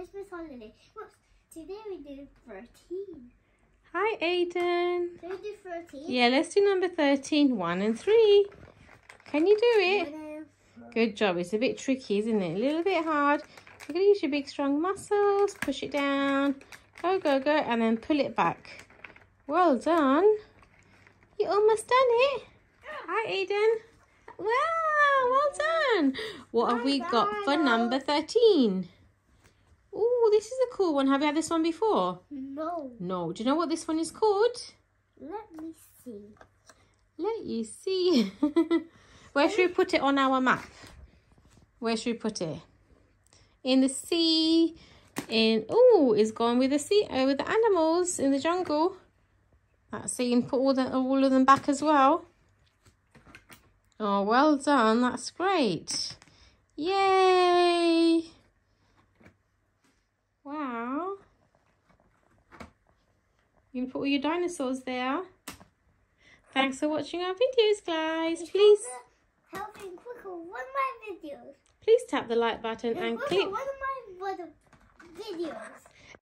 Christmas holiday. Whoops. Today we do 13. Hi, Aidan. Can we do 13? Yeah, let's do number 13. One and three. Can you do it? Good job. It's a bit tricky, isn't it? A little bit hard. You're going to use your big, strong muscles. Push it down. Go, go, go. And then pull it back. Well done. You almost done it. Hi, Aidan. Wow, well done. What have we got for number 13? Oh, this is a cool one. Have you had this one before? No. No. Do you know what this one is called? Let me see. Let you see. Where should we put it on our map? Where should we put it? In the sea. In oh, it's gone with the sea uh, with the animals in the jungle. That's so you can put all the all of them back as well. Oh, well done. That's great. Yay! Wow. You can put all your dinosaurs there. Thanks for watching our videos, guys. Please, help me Helping quicker one of my videos. please tap the like button and click one of my videos.